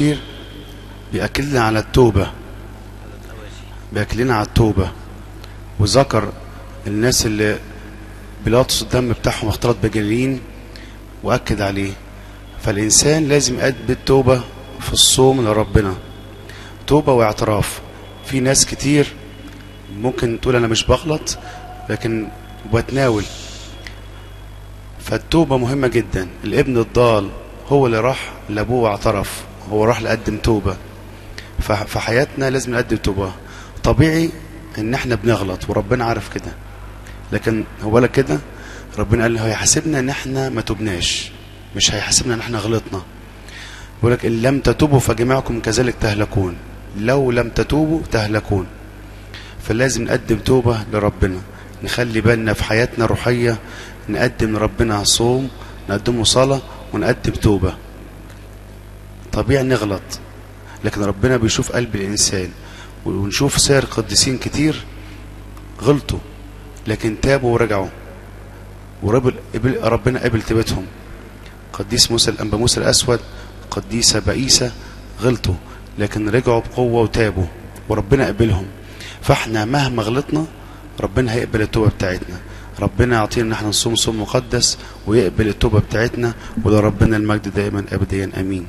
الأباشير بيأكلنا على التوبة بيأكلنا على التوبة. وذكر الناس اللي بيلاطس الدم بتاعهم اختلط بجليل وأكد عليه. فالإنسان لازم يقدم التوبة في الصوم لربنا. توبة واعتراف. في ناس كتير ممكن تقول أنا مش بغلط لكن بتناول. فالتوبة مهمة جدا. الابن الضال هو اللي راح لأبوه واعترف. هو راح لقدم توبة. ففي حياتنا لازم نقدم توبة. طبيعي إن إحنا بنغلط وربنا عارف كده. لكن هو لك كده؟ ربنا قال هيحاسبنا إن إحنا ما تبناش. مش هيحاسبنا إن إحنا غلطنا. بيقول لك إن لم تتوبوا فجميعكم كذلك تهلكون. لو لم تتوبوا تهلكون. فلازم نقدم توبة لربنا. نخلي بالنا في حياتنا روحية نقدم لربنا صوم نقدمه صلاة ونقدم توبة. طبيعي نغلط. لكن ربنا بيشوف قلب الإنسان ونشوف سير قديسين كتير غلطوا لكن تابوا ورجعوا. وربنا قبل توبتهم قديس موسى الأنبا موسى الأسود قديسة بئيسة غلطوا لكن رجعوا بقوة وتابوا وربنا قبلهم. فاحنا مهما غلطنا ربنا هيقبل التوبة بتاعتنا. ربنا يعطينا إن إحنا نصوم صوم مقدس ويقبل التوبة بتاعتنا ولربنا المجد دائما ابديا آمين.